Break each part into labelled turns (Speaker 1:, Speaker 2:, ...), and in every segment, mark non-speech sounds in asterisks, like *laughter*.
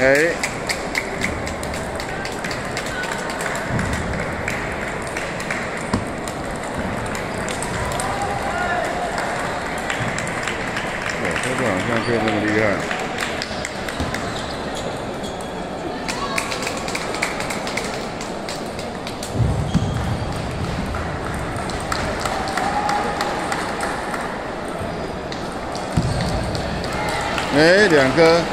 Speaker 1: 哎，我这个好像可以那么厉害。哎，两个。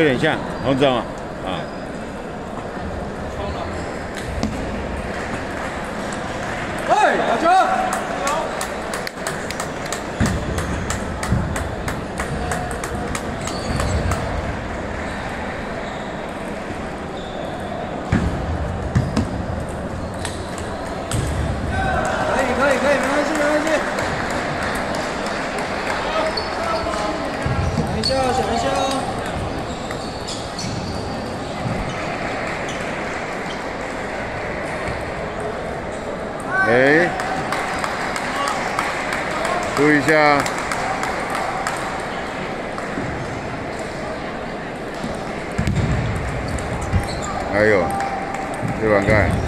Speaker 1: 有点像，洪总啊。还有，这碗盖。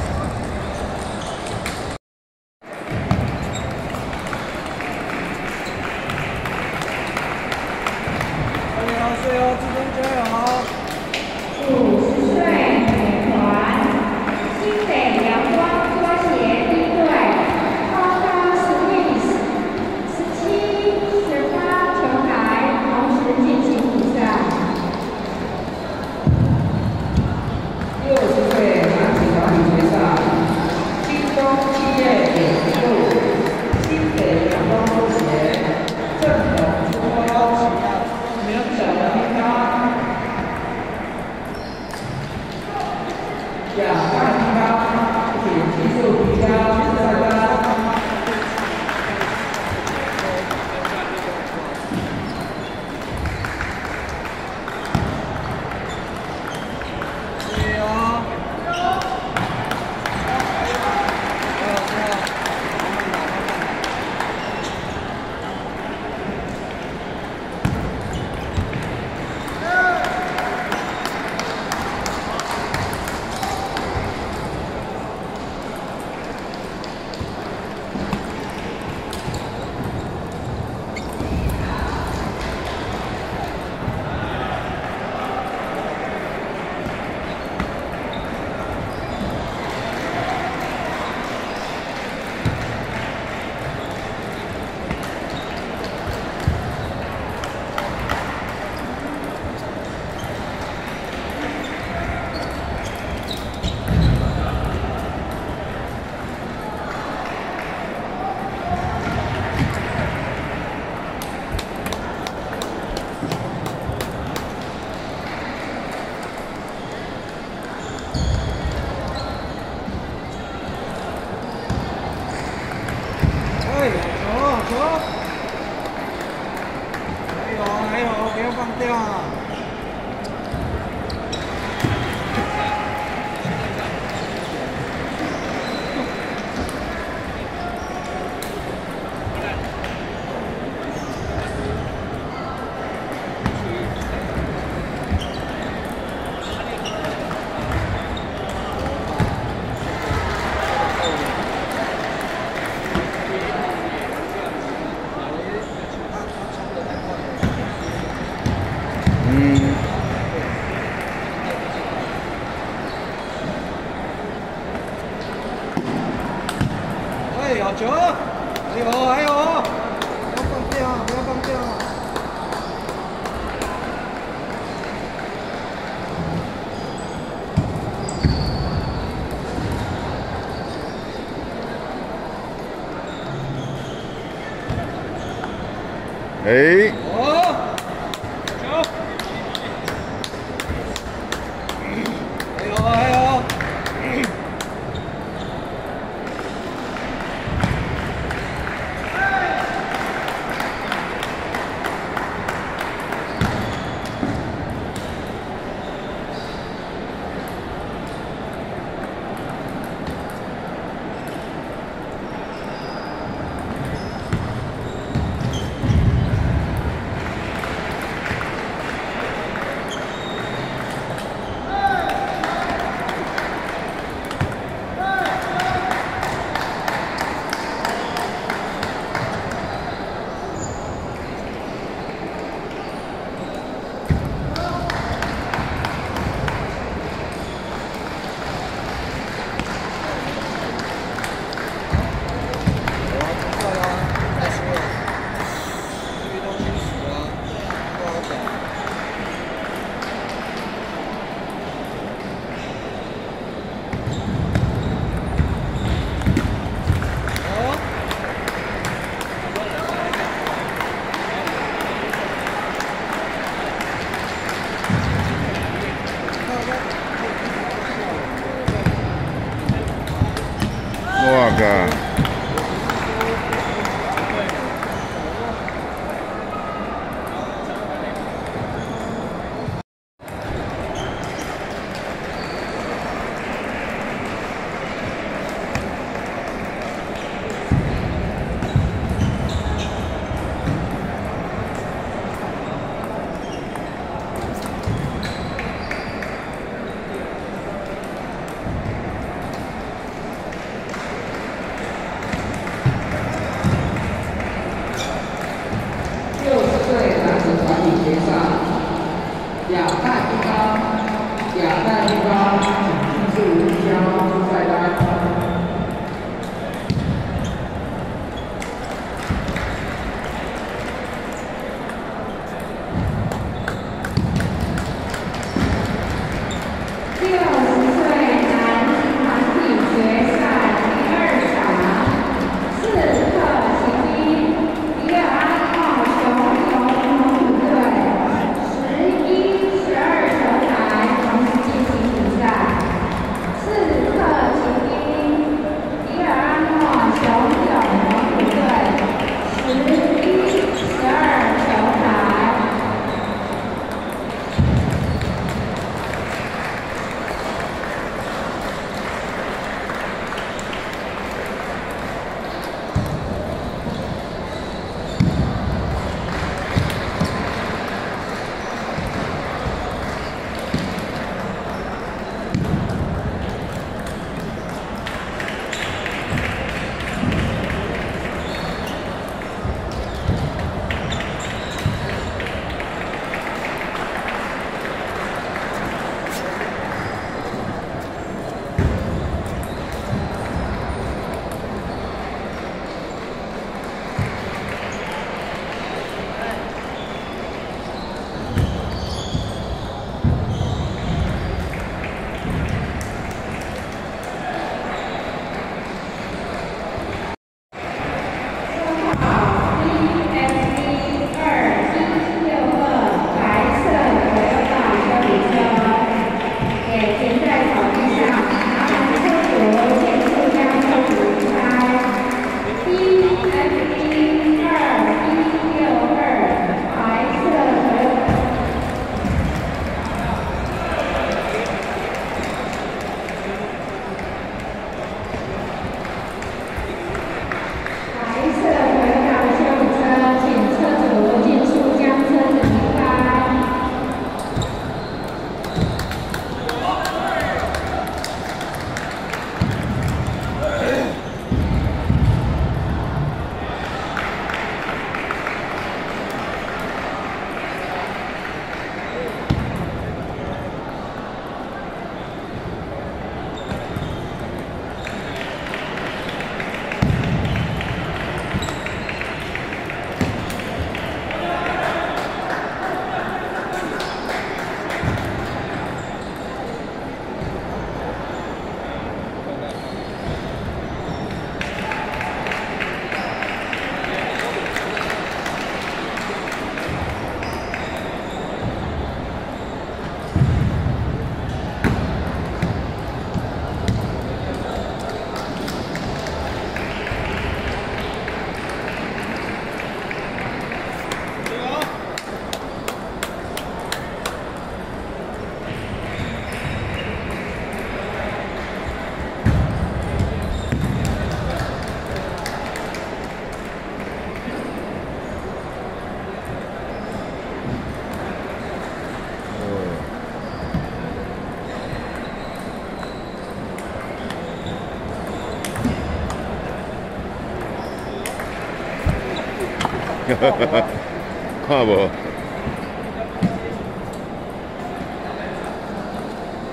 Speaker 1: *laughs*
Speaker 2: 看不。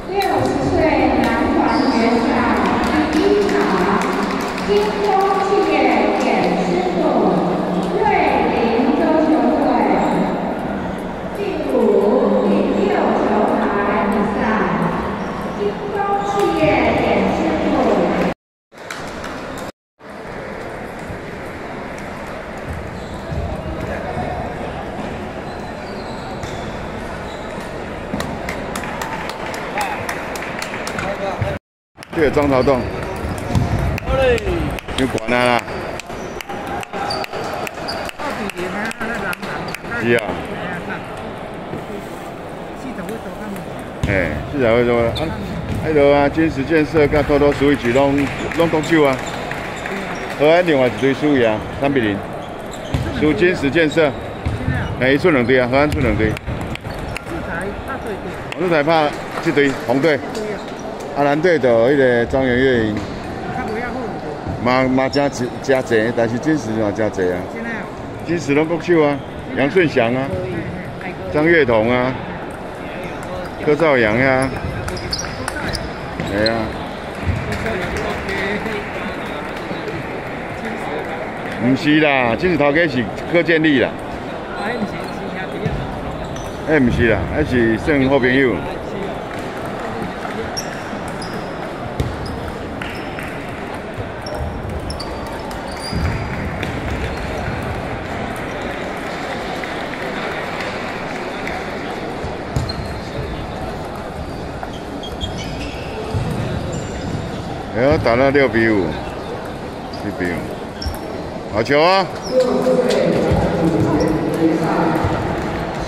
Speaker 1: 六十岁男团决赛第一场，金丰企业点师傅瑞林洲球队进入第六球台比赛，金丰企业点师傅。
Speaker 2: 这个张朝栋，有管啊啦，是啊，哎，是啊，会做啊，迄落啊，金石建设甲多多输一局拢拢动手啊，河安另外一堆数位啊，三比零，输金石建设，哎，出两队啊，河安出两队，红日台拍这队红队。啊，蓝队就迄个庄园月营，嘛嘛真真真济，但是金石嘛真济啊。金石拢国手啊，杨顺祥啊，张月彤啊，柯兆阳呀，系啊。唔是啦，金石头家是柯建立啦。哎，唔是啦，还是算好朋友。打了六比五，六比五，好球啊！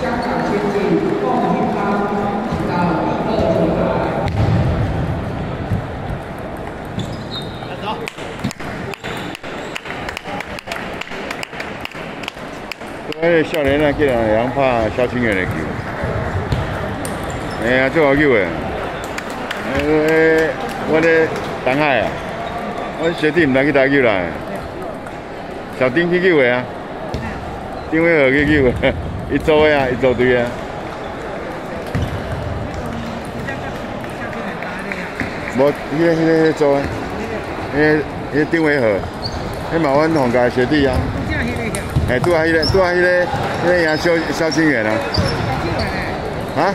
Speaker 3: 香港先进凤鸣帮到第二球台。
Speaker 2: 迄个少年啊，竟然会晓拍萧清源的球，哎呀，最好球的。呃，我的东海啊，我学弟毋通去打球啦，小丁去救 *laughs* 的啊，丁伟和去救的，一组的啊，一组队啊。无，迄个迄个迄组的，迄个迄个丁伟和，迄嘛阮同届学弟啊。哎，拄啊，迄个拄啊，迄个迄个赢萧萧清源啊。啊？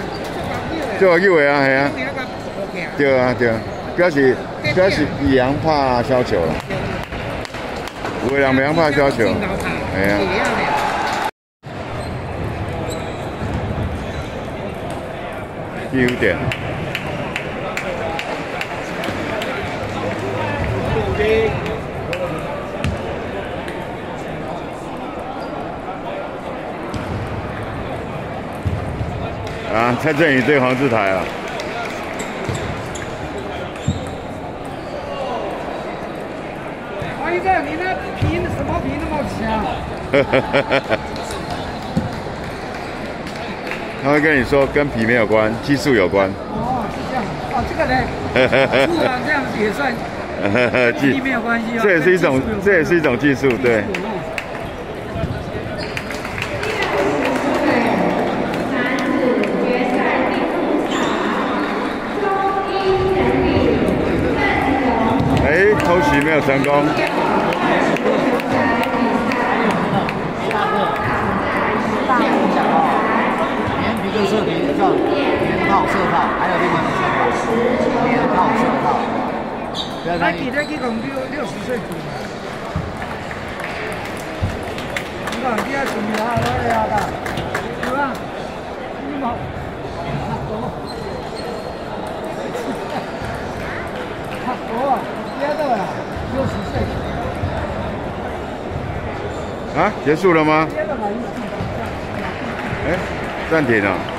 Speaker 2: 最好球的啊，系啊。对啊，对啊，表示表示杨拍小球了，有个人杨拍小球，系啊。优点。啊，蔡振宇对黄志台啊。
Speaker 3: 王一正，你那皮什么皮那么强？*laughs*
Speaker 2: 他会跟你说跟皮没有关，技术有关。
Speaker 3: 哦，是这样。哦，这个呢？突然这样子也算 *laughs* 跟皮没有关系啊。
Speaker 2: 这也是一种，这也是一种技术，对。哎，偷袭没有成功。
Speaker 4: 连皮跟色皮叫连套色套，还有另外一种说法，连套色套。不要
Speaker 3: 他，给他给我们六六十岁组的。你讲第二组你好，我来啊的，是吧？你好，走。哦，第二个呀，六十岁。
Speaker 2: 啊，结束了吗？哎，暂停了。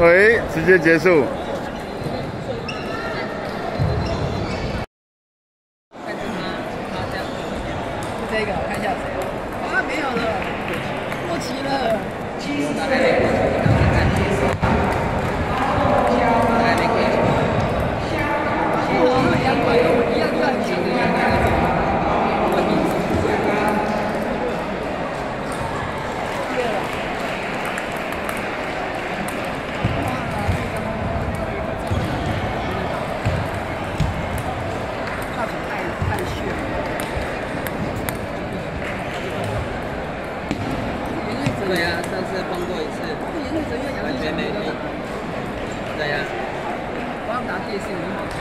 Speaker 5: 喂，直接结束。
Speaker 6: 对呀，上次碰过一次，完全没用。对呀，万达电信很好。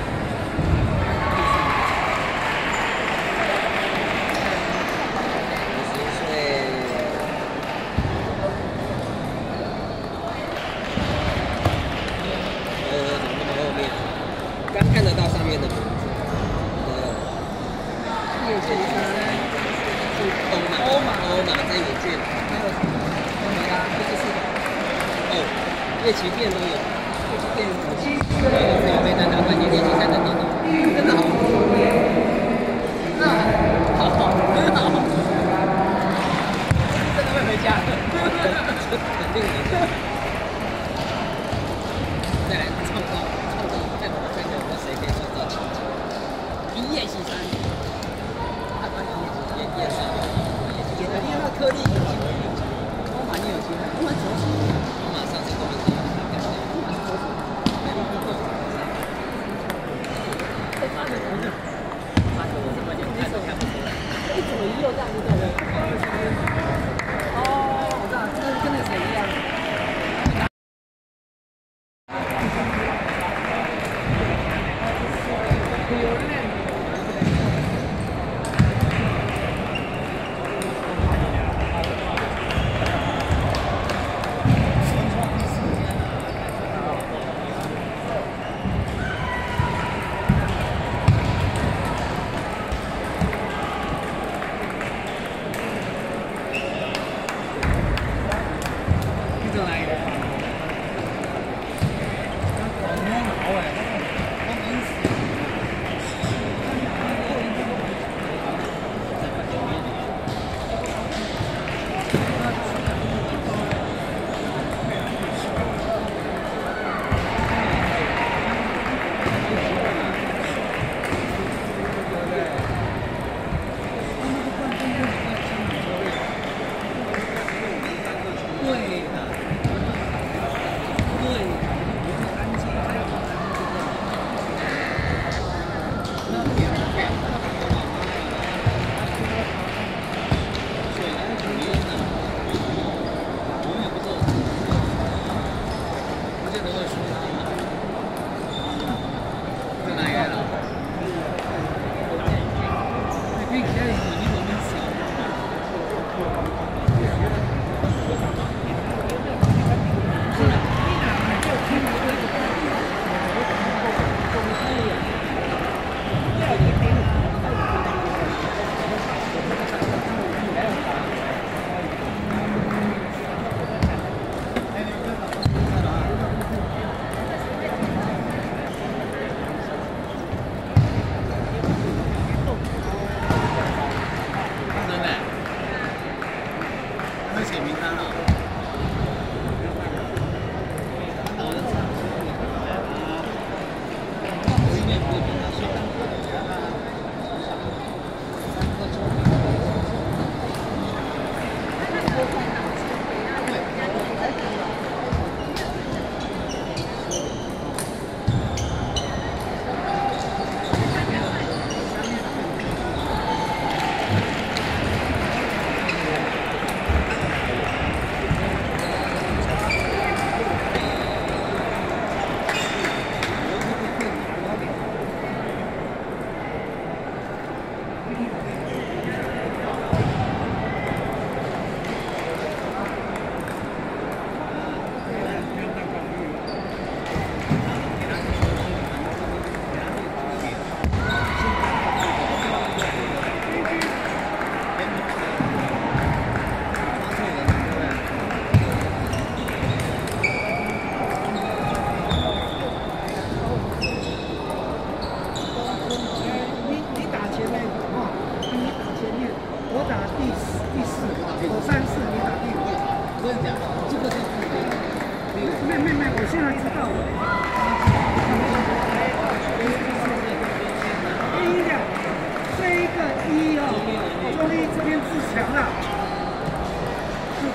Speaker 6: 强
Speaker 1: 啊！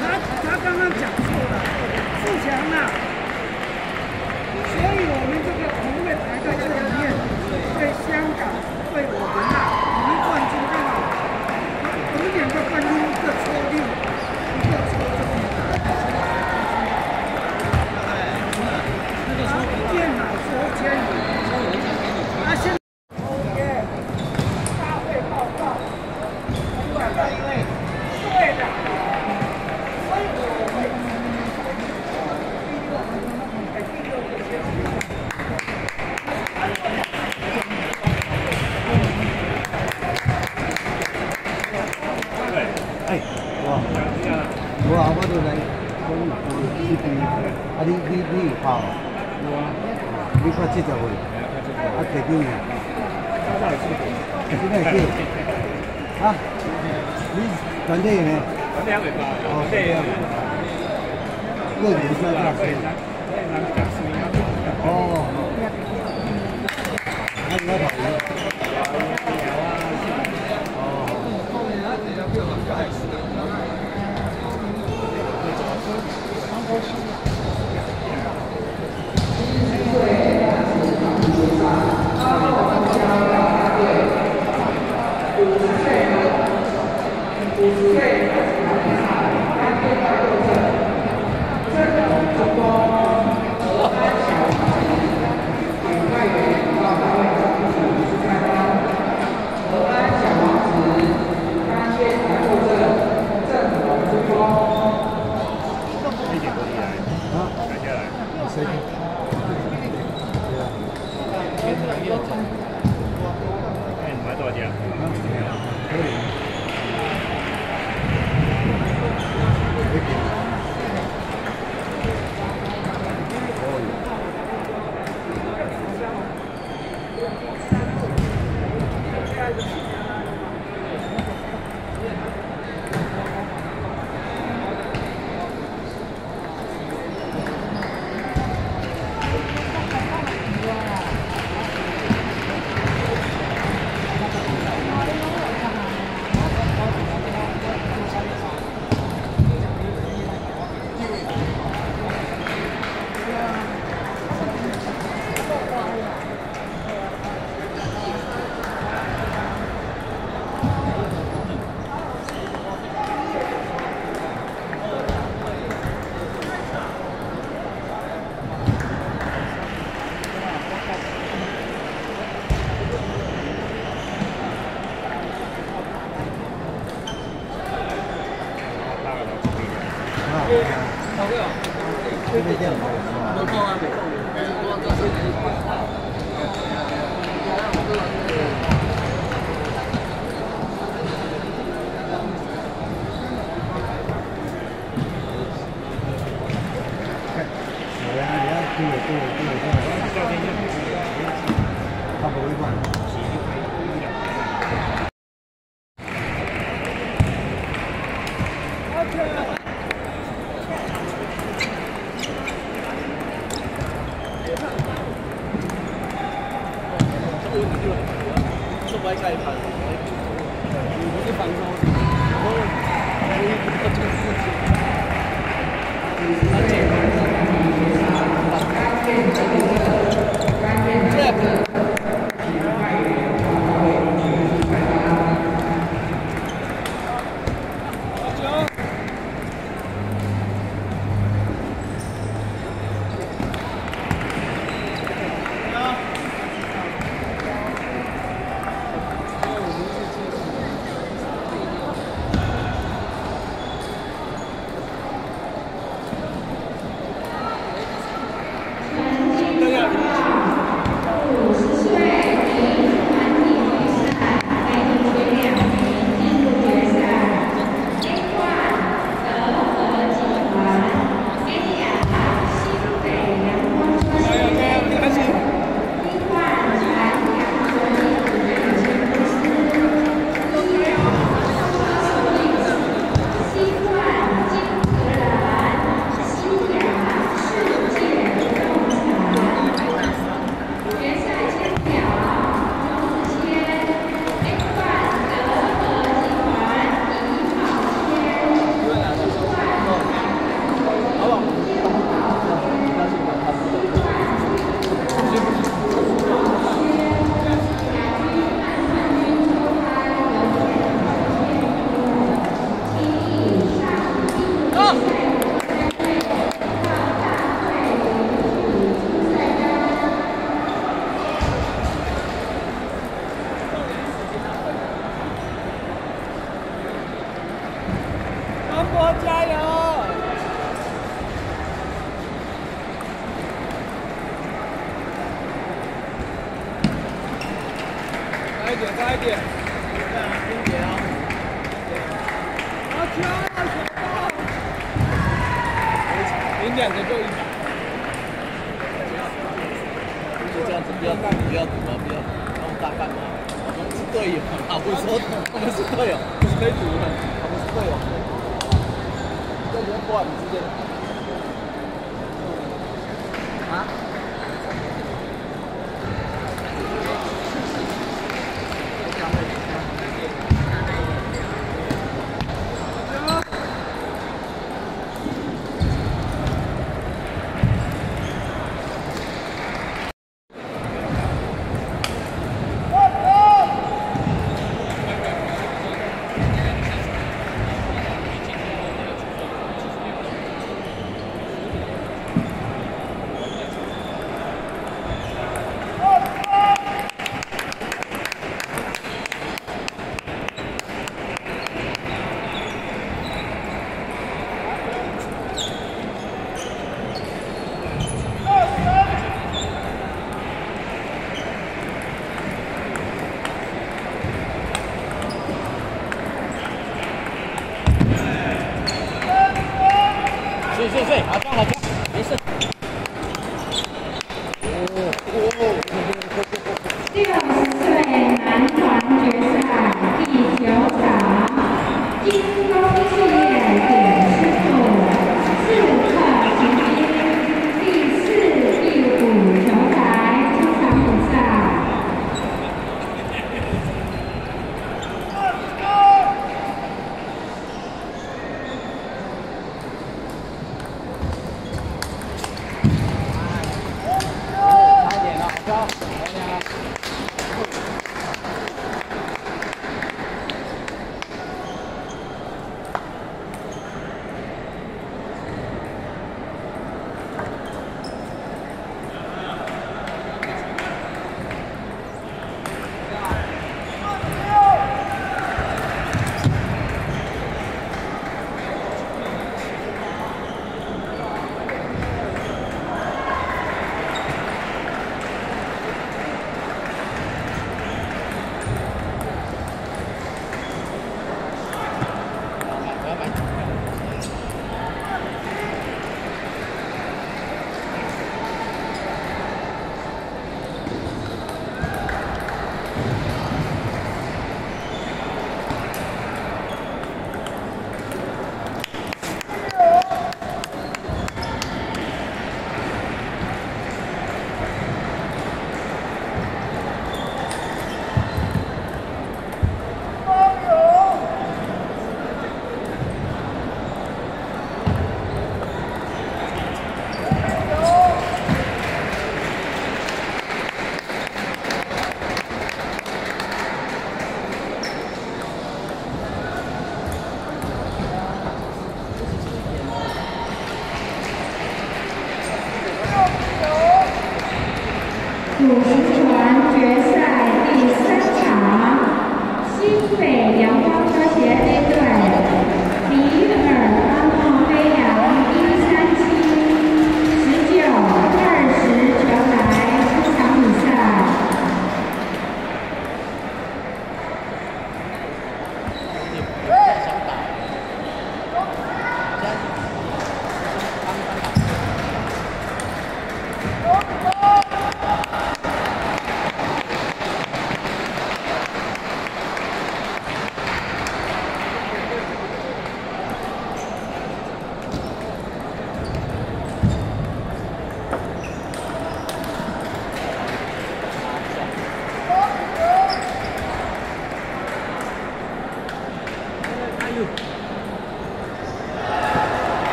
Speaker 1: 他他刚刚讲错了，富强啊！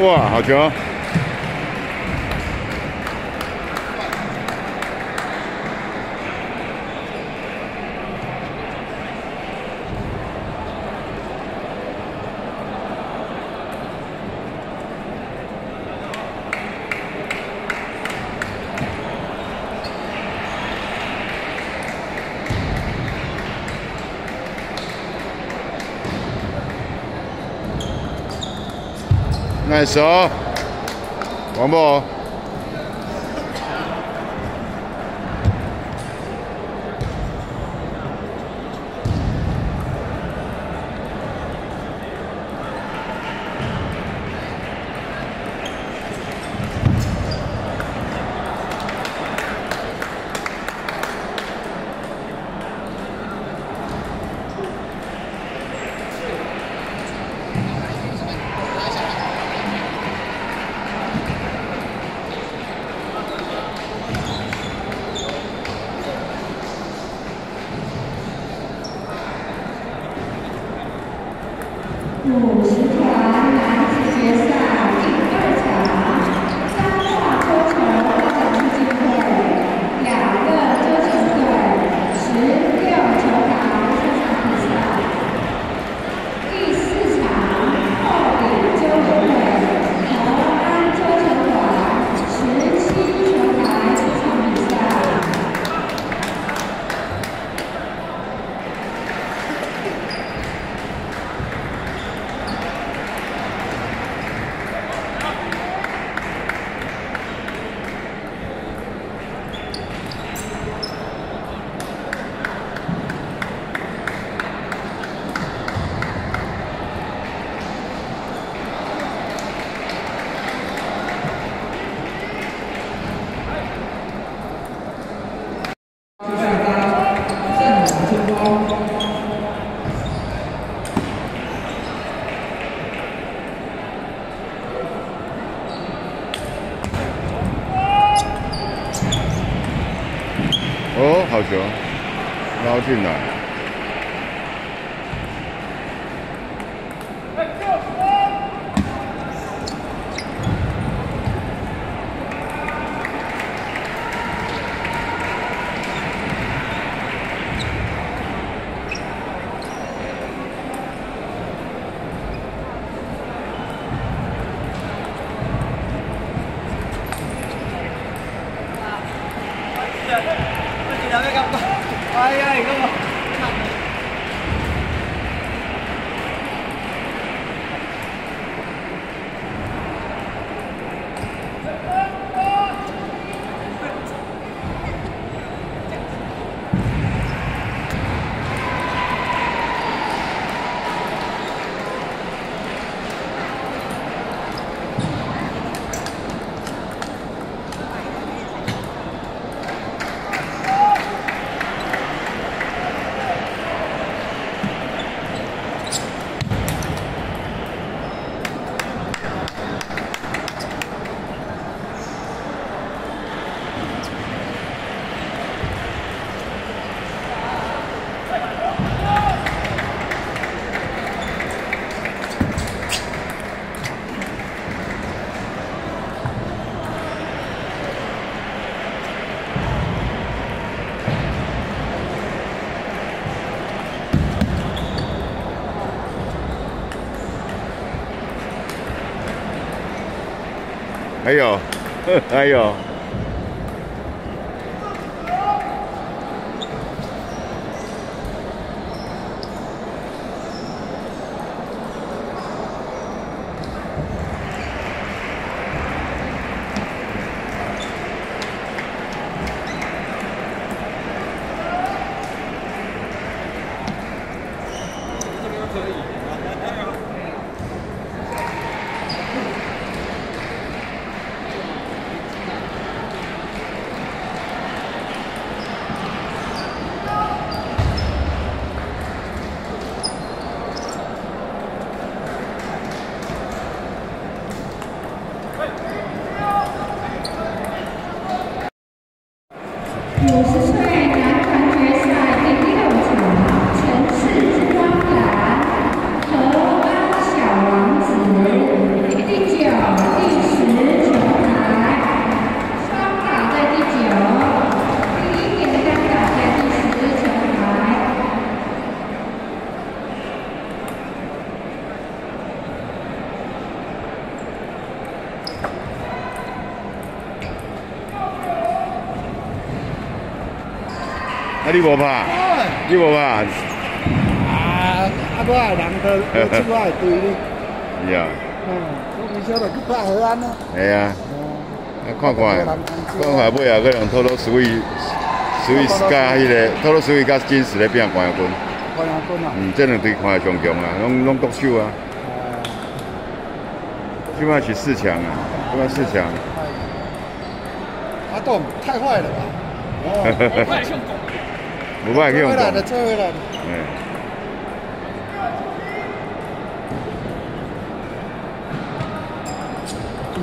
Speaker 1: 哇，好球！
Speaker 2: 나이스 원보 뭐, 뭐,
Speaker 1: 哦，好球，捞进来。
Speaker 2: 哎呀，你干嘛？
Speaker 1: 还有，还有。你无怕？你无怕？啊！
Speaker 2: 啊！我爱人都，*laughs* 我爱对你。
Speaker 1: 是啊。
Speaker 2: 嗯，我唔晓得去拍河岸咯。
Speaker 1: 系啊。啊，看看，看看尾后可能偷偷水位，水位加迄个，偷偷水位加金石咧变冠亚军。
Speaker 2: 冠军啊。
Speaker 1: 嗯，这两队看上强啊，拢拢独秀啊。起码是四强啊，起码四强。
Speaker 2: 阿栋太坏了吧？*laughs*
Speaker 1: 狗。不卖给我们。
Speaker 2: 嗯。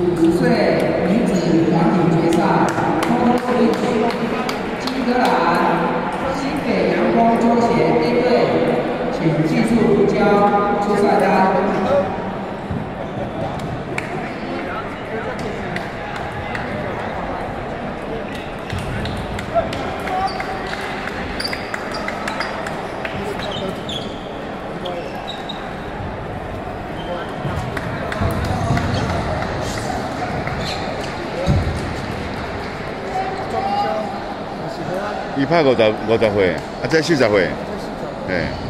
Speaker 3: 五十岁女子团体决赛，中国金格兰、新北阳光中学 A 队。请技术提交出赛单。
Speaker 2: 拍五十五十岁，啊，这四十岁，哎。